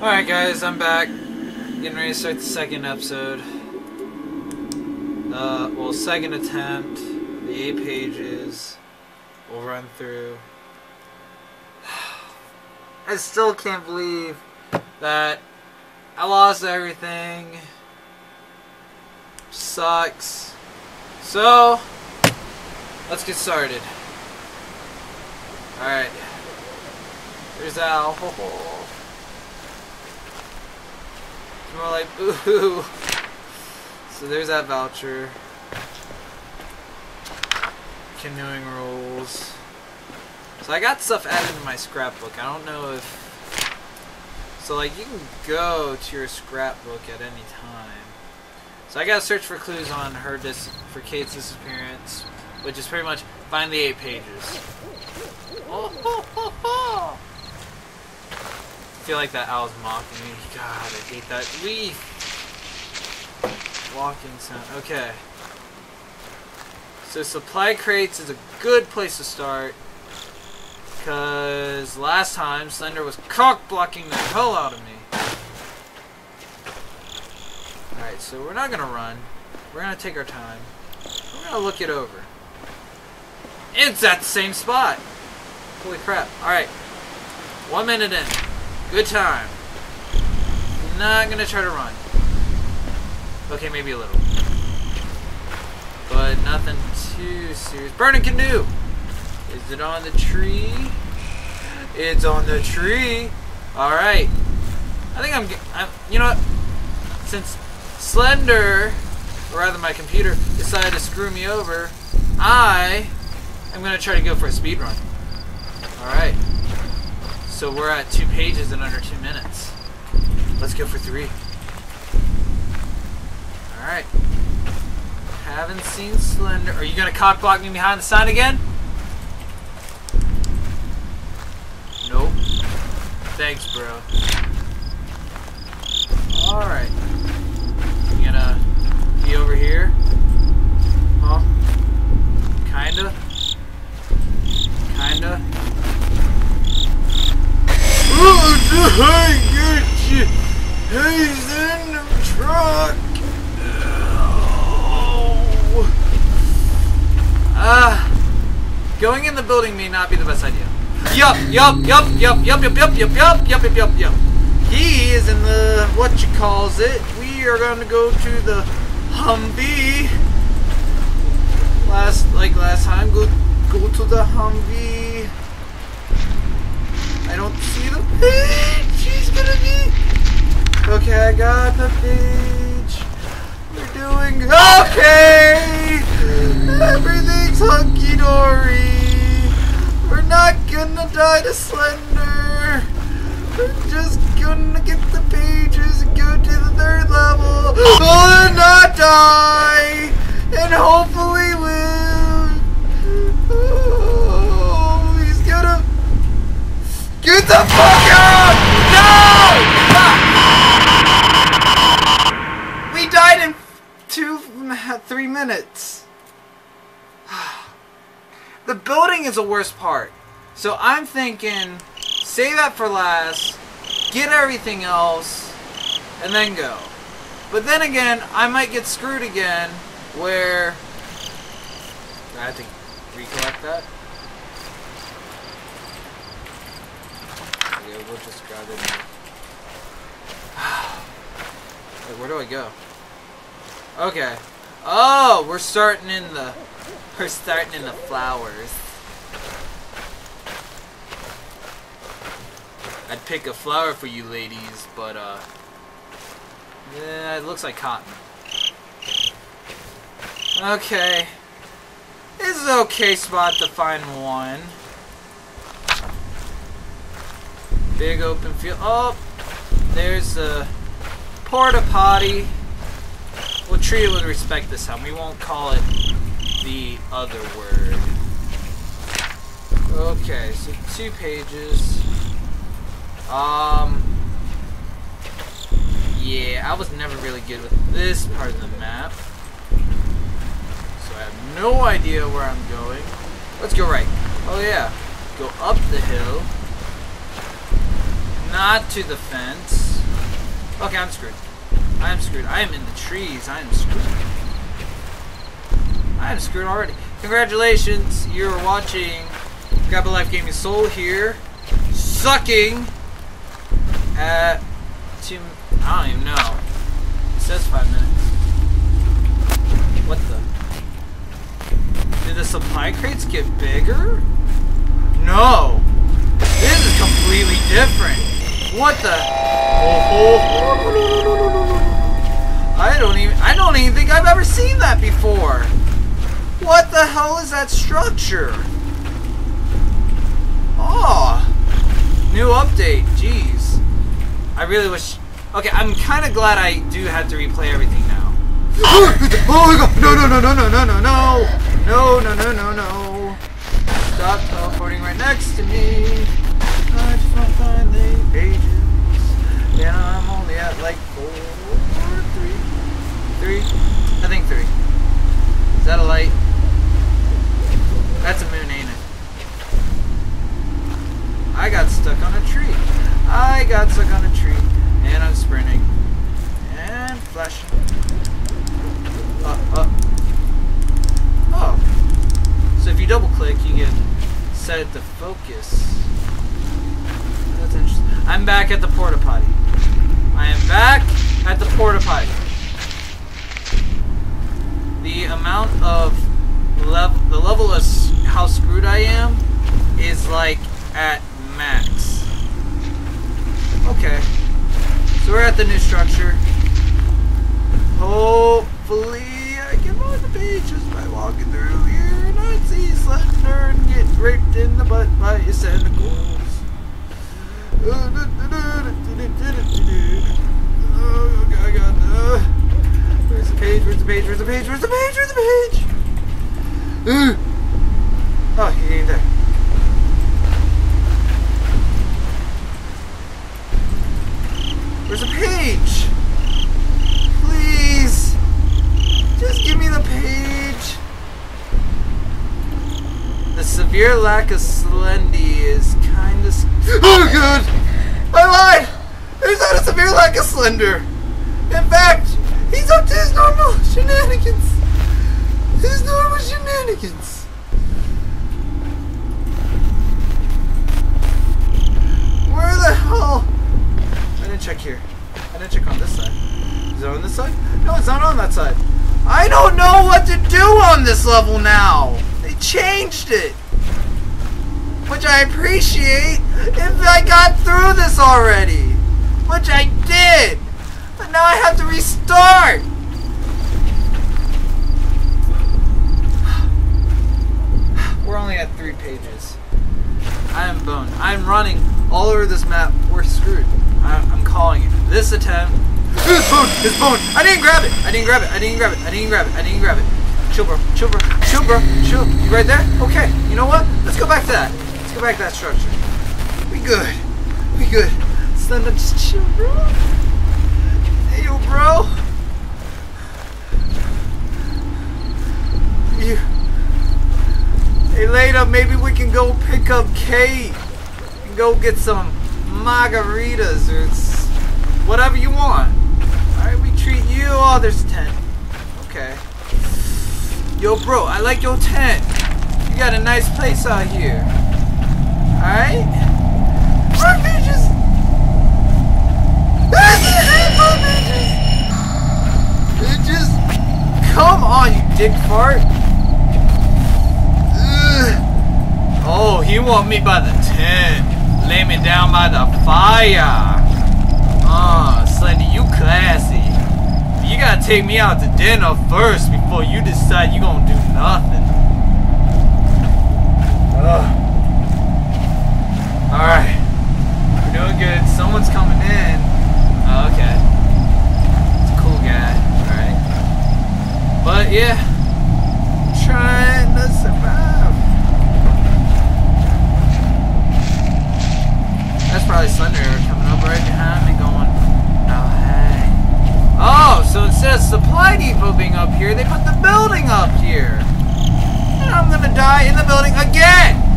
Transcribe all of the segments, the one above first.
Alright guys, I'm back. Getting ready to start the second episode. Uh, well, second attempt. The eight pages. We'll run through. I still can't believe that I lost everything. Sucks. So, let's get started. Alright. There's Al. It's more like ooh. So there's that voucher. Canoeing rules. So I got stuff added to my scrapbook. I don't know if. So like you can go to your scrapbook at any time. So I gotta search for clues on her dis for Kate's disappearance, which is pretty much find the eight pages. Oh, I feel like that owl's mocking me. God, I hate that leaf. Walking sound. Okay. So supply crates is a good place to start. Because last time Slender was cock blocking the hell out of me. Alright, so we're not going to run. We're going to take our time. We're going to look it over. It's at the same spot. Holy crap. Alright. One minute in. Good time. Not gonna try to run. Okay, maybe a little. But nothing too serious. Burning canoe! Is it on the tree? It's on the tree! Alright. I think I'm, I'm. You know what? Since Slender, or rather my computer, decided to screw me over, I am gonna try to go for a speed run. Alright. So we're at two pages in under two minutes. Let's go for three. Alright. Haven't seen Slender. Are you gonna cock block me behind the sign again? Nope. Thanks, bro. Alright. You gonna be over here? Huh? Kinda? Kinda? He's in the truck. Ah, uh, going in the building may not be the best idea. Yup, yup, yup, yup, yup, yup, yup, yup, yup, yup, yup, yup, yup. He is in the what you calls it. We are gonna go to the Humvee. Last, like last time, go go to the Humvee. I don't see the page. She's gonna be. Okay, I got the page. We're doing okay. Everything's hunky dory. We're not gonna die to Slender. We're just gonna get the pages and go to the third level. And not die, and hopefully live. The fuck out! No! We died in two, three minutes. The building is the worst part. So I'm thinking, save that for last, get everything else, and then go. But then again, I might get screwed again, where... I have to recollect that. Okay, we'll just grab it. Wait, where do I go? Okay. Oh, we're starting in the... We're starting in the flowers. I'd pick a flower for you ladies, but, uh... Yeah, it looks like cotton. Okay. This is an okay spot to find one. Big open field. Oh! There's a porta potty. We'll treat it with respect this time. We won't call it the other word. Okay, so two pages. Um, yeah, I was never really good with this part of the map. So I have no idea where I'm going. Let's go right. Oh yeah, go up the hill. Not to the fence. Okay, I'm screwed. I am screwed. I am in the trees. I am screwed. I am screwed already. Congratulations, you're watching GrabbinLives Gaming Soul here, sucking at two. I don't even know. It says five minutes. What the? Did the supply crates get bigger? No. The? Oh, I don't even. I don't even think I've ever seen that before. What the hell is that structure? Oh, new update. Jeez. I really wish. Okay, I'm kind of glad I do have to replay everything now. oh my god! No, no, no, no, no, no, no, no! No, no, no, no! Stop teleporting right next to me. I just want to find the pages. And I'm only at like four, three, three. I think three. Is that a light? That's a moon, ain't it? I got stuck on a tree. I got stuck on a tree. And I'm sprinting. And flashing. Uh, uh. Oh. So if you double click, you can set it to focus. That's interesting. I'm back at the porta potty. I am back at the porta potty. The amount of level, the level of how screwed I am is like at max. Okay. So we're at the new structure. Hopefully I can find the pages by walking through here and not see Slender and get raped in the butt by his tentacles. Oh, God, uh, where's the page? Where's the page? Where's the page? Where's the page? Where's the page? Uh, oh, he ain't there. Where's the page? Please. Just give me the page. The severe lack of Slendy is. Oh, God! I lied! There's not a severe lack of Slender. In fact, he's up to his normal shenanigans. His normal shenanigans. Where the hell? I didn't check here. I didn't check on this side. Is it on this side? No, it's not on that side. I don't know what to do on this level now. They changed it. Which I appreciate if I got through this already. Which I did. But now I have to restart. We're only at three pages. I am boned. I'm running all over this map. We're screwed. I, I'm calling it. This attempt. It's bone! It's bone! I didn't grab it! I didn't grab it! I didn't grab it! I didn't grab it! I didn't grab it! Chill, bro. Chill, bro. Chill, bro. Chill. You right there? Okay. You know what? Let's go back to that. Go back to that structure. We good. We good. Slender, just chill, bro. Hey, yo, bro. You. Hey, later, maybe we can go pick up Kate and go get some margaritas or whatever you want. Alright, we treat you. Oh, there's a tent. Okay. Yo, bro, I like your tent. You got a nice place out here. Alright? Fuck bitches! Bitches! Come on, you dick fart! Ugh. Oh, he want me by the tent. Lay me down by the fire. Ah, Slendy, you classy. You gotta take me out to dinner first before you decide you gonna do nothing. Ugh. Alright. We're doing good. Someone's coming in. Oh, okay. It's a cool guy. Alright. But yeah. Trying to survive. That's probably Slender coming up right behind me going, oh hey. Oh, so instead of supply depot being up here, they put the building up here. And I'm gonna die in the building again.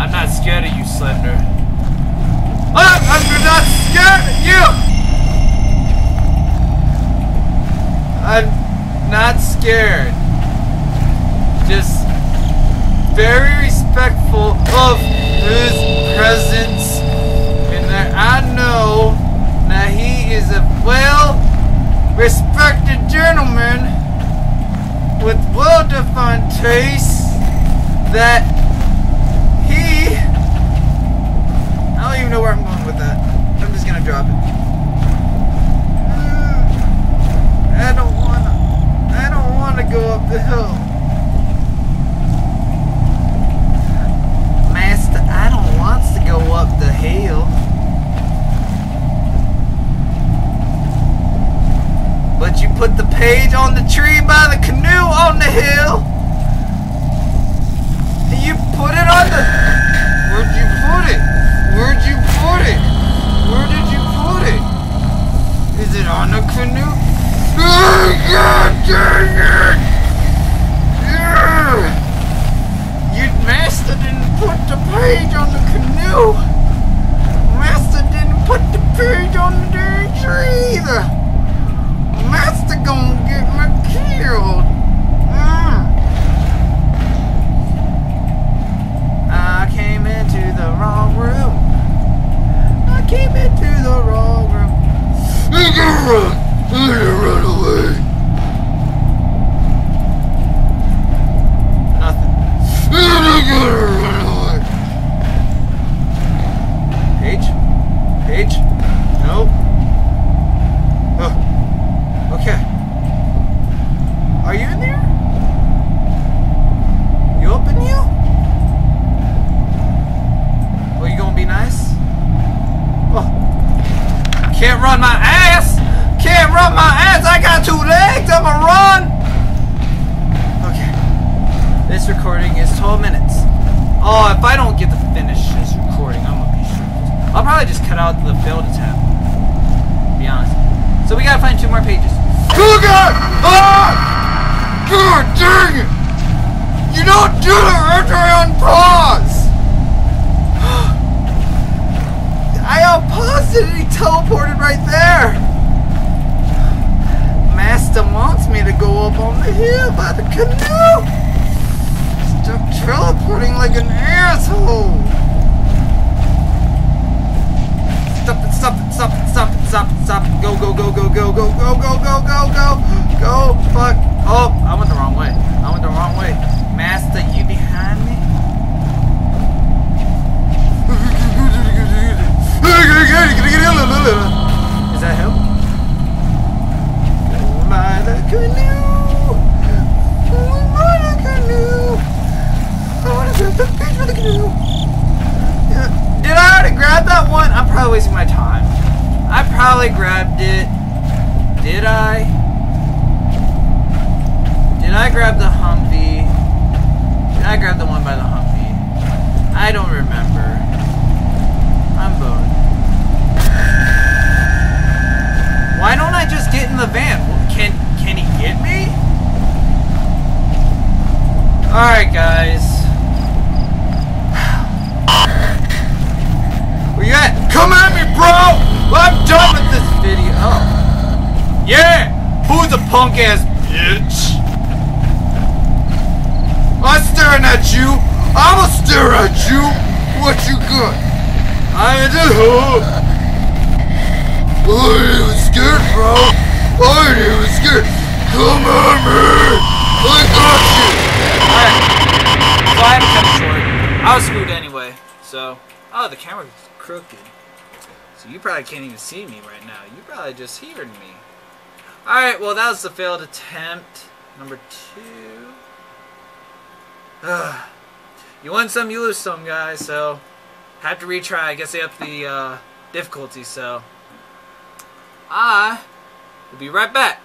I'm not scared of you, Slender. I'm, I'm not scared of you! I'm not scared. Just very respectful of his presence. And that I know that he is a well respected gentleman with well defined tastes that on the canoe? Oh, God dang it! Yeah. You master didn't put the page on the canoe. Master didn't put the page on the tree either. Master gonna get me killed. Mm. I came into the wrong room. I came into the wrong room. You can run. You can run away. Nothing. You can run away. Page? Page? Nope. Oh. Okay. Are you in there? You open you? Oh, you gonna be nice? Oh. Can't run my ass! Can't run my ass! I got two legs! I'ma run! Okay. This recording is 12 minutes. Oh, if I don't get to finish this recording, I'm gonna be sure. I'll probably just cut out the build attempt. To be honest. So we gotta find two more pages. God! Ah! God dang it! You don't do it after I unpause! I unpaused it and he teleported right there. Master wants me to go up on the hill by the canoe. Stop teleporting like an asshole. Stop it, stop it, stop it, stop it, stop it, stop it. Go, go, go, go, go, go, go, go, go, go, go. Go, fuck. Oh, I went the wrong way. I went the wrong way. Master, you behind me? Is that him? By the canoe. By the canoe. I want to grab the for the canoe. Yeah. Did I already grab that one? I'm probably wasting my time. I probably grabbed it. Did I? Did I grab the Humvee? Did I grab the one by the Humvee? I don't remember. I'm boned. Why don't I just get in the van? Can can he get me? Alright guys. Where you at? Come at me, bro! I'm done with this video. Yeah! Who's a punk ass bitch? I'm staring at you. I'ma stare at you. What you got? I do. I ain't even scared, bro. I ain't even scared. Come at me. I got you. Alright. So I had to cut it short. I was screwed anyway. So, oh, the camera's crooked. So you probably can't even see me right now. You probably just heard me. Alright, well, that was the failed attempt. Number two. Ugh. you win some, you lose some, guys. So, have to retry. I guess they up the uh, difficulty. So, I will be right back.